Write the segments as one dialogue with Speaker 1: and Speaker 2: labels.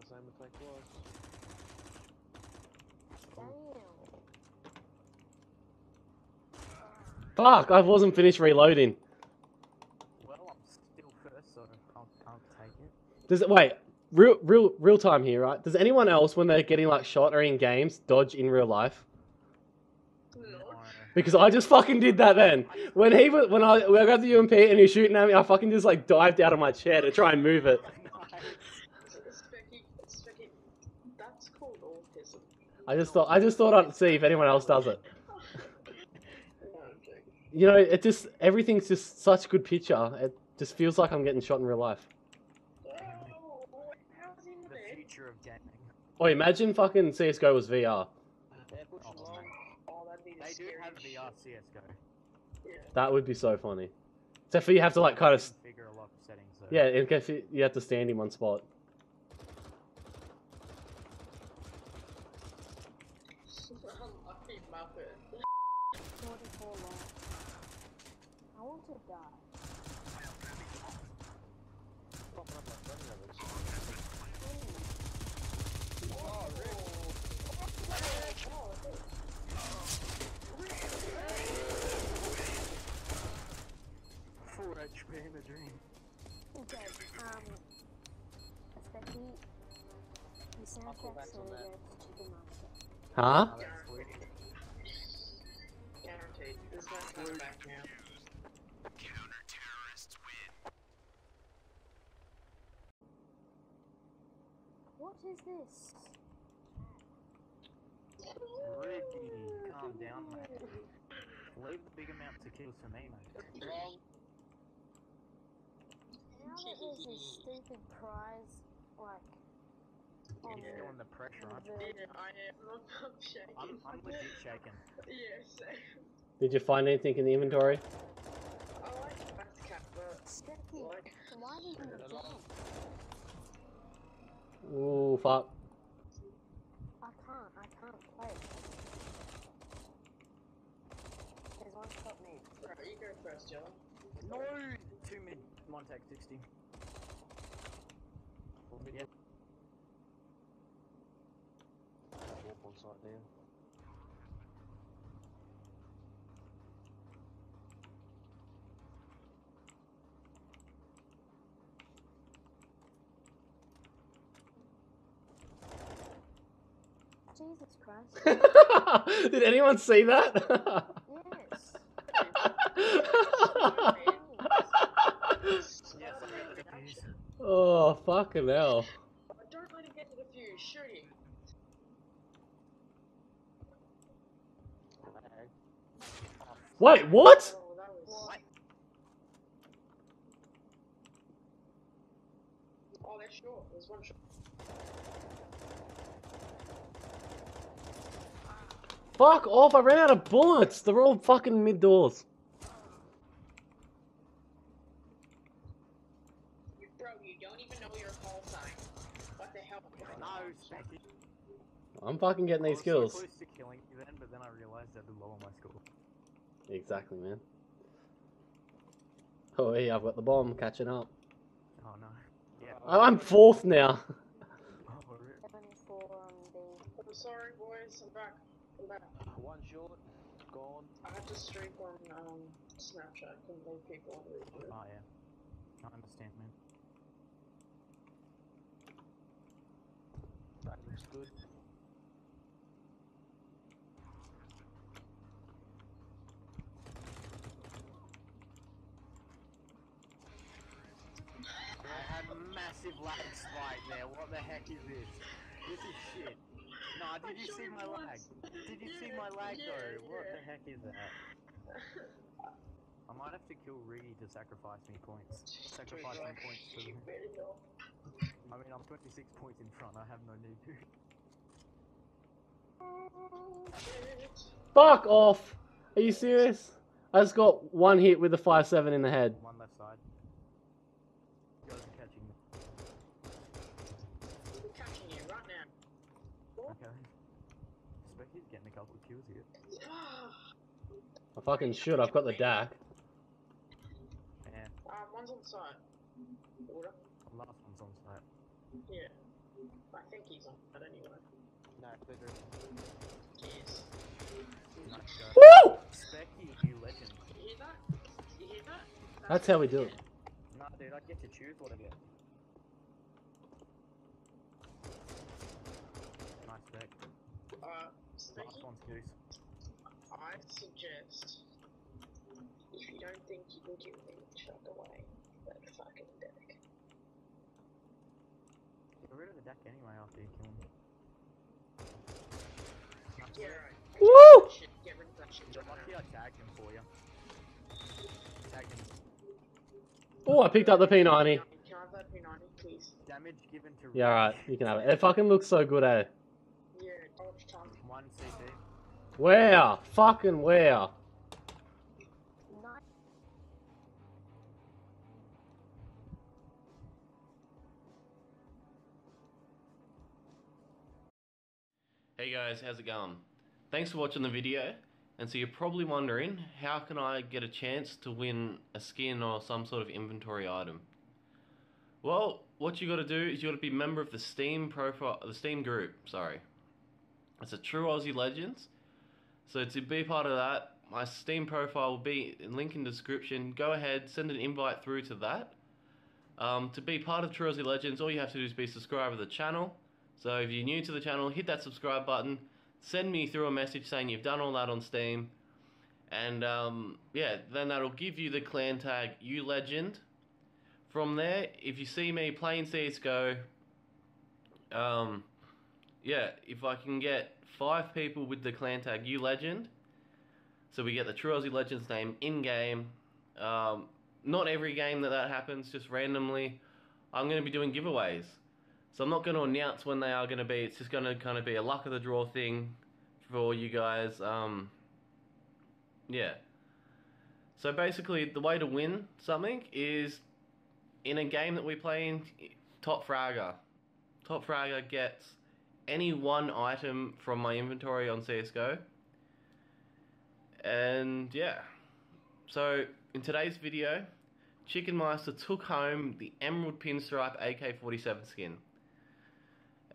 Speaker 1: the same effect was.
Speaker 2: Damn.
Speaker 3: Fuck! I wasn't finished reloading.
Speaker 2: Well, I'm still first, so I'll, I'll take it.
Speaker 3: Does it wait? Real, real, real time here, right? Does anyone else, when they're getting like shot or in games, dodge in real life? Because I just fucking did that then. When he was, when I, when I got the UMP and he was shooting at me, I fucking just like dived out of my chair to try and move it.
Speaker 1: Speccy, Speccy, that's called autism.
Speaker 3: I just thought, I just thought I'd see if anyone else does it.
Speaker 1: No, I'm joking.
Speaker 3: You know, it just everything's just such a good picture. It just feels like I'm getting shot in real life.
Speaker 1: Oh, how's he
Speaker 2: The
Speaker 1: there?
Speaker 2: future of gaming.
Speaker 3: Imagine fucking CS:GO was VR.
Speaker 1: They're that'd be
Speaker 2: They do have. VR CS:GO.
Speaker 1: Yeah.
Speaker 3: That would be so funny. Except for you have to like kind of, s-
Speaker 2: Configure a lot of settings. Though.
Speaker 3: yeah, in case you, you have to stand in one spot.
Speaker 1: Unlucky Muppet.
Speaker 4: 44 left. I want to die.
Speaker 1: Popping up like friendly levels.
Speaker 2: Full HP in a dream.
Speaker 4: Okay, um, Speccy, you sound like so
Speaker 1: on that.
Speaker 4: good chicken master.
Speaker 3: Huh?
Speaker 2: Oh, that's sweet.
Speaker 1: Guaranteed. There's no coming back now.
Speaker 4: What is this?
Speaker 2: Ricky, calm down, mate. Leave the big amount to kills for me, mate.
Speaker 4: Now that there's this stupid prize, like, on
Speaker 2: You're feeling the pressure, aren't you?
Speaker 1: Yeah, I am. I'm, I'm shaking.
Speaker 2: I'm, I'm legit shaking.
Speaker 1: Yeah, same.
Speaker 3: Did you find anything in the inventory?
Speaker 1: I like Batcat, but
Speaker 4: Speccy,
Speaker 1: like,
Speaker 4: why did you
Speaker 1: Yeah,
Speaker 4: jump?
Speaker 3: Ooh, fuck.
Speaker 4: I can't, I can't play. There's one shot me.
Speaker 1: right, you go first, Jello.
Speaker 2: No! Two mid, Montag 60.
Speaker 1: Or mid.
Speaker 2: Yep.
Speaker 1: Warp on site now.
Speaker 4: Jesus Christ.
Speaker 3: Did anyone see that?
Speaker 4: yes.
Speaker 2: Yes, I heard the defuse.
Speaker 3: oh, fucking hell.
Speaker 1: Don't let him get to the fuse. Shoot him.
Speaker 3: Wait, what?
Speaker 1: Oh, that. Oh, they're short. There's one short.
Speaker 3: Fuck off, I ran out of bullets. They're all fucking mid doors.
Speaker 1: You, bro, you don't even know your call sign. What the hell?
Speaker 2: No, Speccy.
Speaker 3: I'm fucking getting these
Speaker 2: was
Speaker 3: kills.
Speaker 2: So close to killing you then, then I realized I'd lower my score.
Speaker 3: Exactly, man. Oh, hey, I've got the bomb catching up.
Speaker 2: Oh no. Yeah.
Speaker 3: I- I'm fourth now.
Speaker 2: Oh, rip.
Speaker 4: 74 on B.
Speaker 1: I'm sorry, boys. I'm back. Back. One short. Gone. I had to streak on um, Snapchat. Couldn't leave people on the
Speaker 2: Oh yeah. I understand, man.
Speaker 1: That looks good.
Speaker 2: I had massive lag spike there. What the heck is this? This is shit. Nah, did you see my lag? Did you see my lag though? What the heck is that? I might have to kill Reedy to sacrifice me points. Sacrifice my points to
Speaker 1: You
Speaker 2: him. I mean, I'm 26 points in front. I have no need to.
Speaker 1: Shit.
Speaker 3: Fuck off. Are you serious? I just got one hit with the 5-7 in the head.
Speaker 2: One left side. Guys are catching me.
Speaker 1: I'm catching you right now.
Speaker 2: Okay. Speccy's getting a couple of kills here.
Speaker 3: I fucking should. I've got the DAC.
Speaker 2: And
Speaker 1: um, one's on site. Water.
Speaker 2: the last one's on site.
Speaker 1: Yeah. I think he's on that anyway.
Speaker 2: No, Clicker.
Speaker 1: Cheers.
Speaker 2: Nice go.
Speaker 3: Woo!
Speaker 2: Speccy, you legend.
Speaker 1: You hear that? You hear that?
Speaker 3: That's how we do it.
Speaker 2: Nah, dude, I get to choose what I get. Nice spec.
Speaker 1: Uh,
Speaker 2: Last
Speaker 1: Speccy,
Speaker 2: one's goose.
Speaker 1: I suggest if you don't think you can give me chuck away that fucking deck.
Speaker 2: Get rid of the deck anyway after you kill him.
Speaker 1: Yeah, right.
Speaker 3: Woo!
Speaker 1: Get rid of that shit.
Speaker 2: You're
Speaker 1: chuck it
Speaker 2: lucky. I tagged him for you. Tagged him.
Speaker 3: Oh, I picked up the P90.
Speaker 1: Can I have that P90, please?
Speaker 2: Damage given to
Speaker 3: Yeah, alright, you can have it. It fucking looks so good, eh?
Speaker 1: Yeah, dodge time.
Speaker 2: One CT.
Speaker 3: Wow, fucking wow.
Speaker 4: Nice.
Speaker 3: Hey guys, how's it going? Thanks for watching the video. And so you're probably wondering, how can I get a chance to win a skin or some sort of inventory item? Well, what you got to do is you got to be a member of the Steam profile, the Steam group. Sorry, it's a True Aussie Legends. So to be part of that, my Steam profile will be in link in description. Go ahead, send an invite through to that. Um, to be part of True Aussie Legends, all you have to do is be a subscriber to the channel. So if you're new to the channel, hit that subscribe button. Send me through a message saying you've done all that on Steam. And um, yeah, then that'll give you the clan tag you legend. From there, if you see me playing CSGO, um, yeah, if I can get five people with the clan tag legend so we get the True Aussie Legends name in game. Um, not every game that that happens, just randomly. I'm going to be doing giveaways. So I'm not going to announce when they are going to be. It's just going to kind of be a luck of the draw thing for you guys. Um, yeah. So basically, the way to win something is in a game that we play in, Top Fragger. Top Fragger gets any one item from my inventory on CSGO. And yeah. So in today's video, Chicken Master took home the Emerald Pinstripe AK-47 skin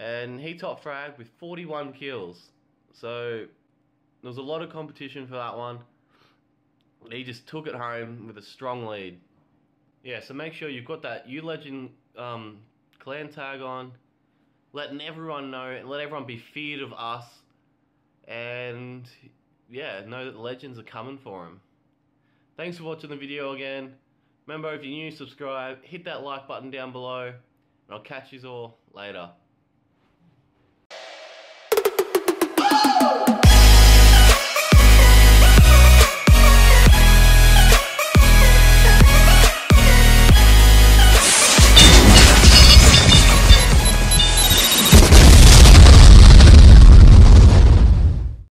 Speaker 3: and he top fragged with 41 kills. So there was a lot of competition for that one. He just took it home with a strong lead. Yeah, so make sure you've got that U Legend um, clan tag on, letting everyone know and let everyone be feared of us. And yeah, know that the legends are coming for him. Thanks for watching the video again. Remember, if you're new, subscribe, hit that like button down below, and I'll catch you all later.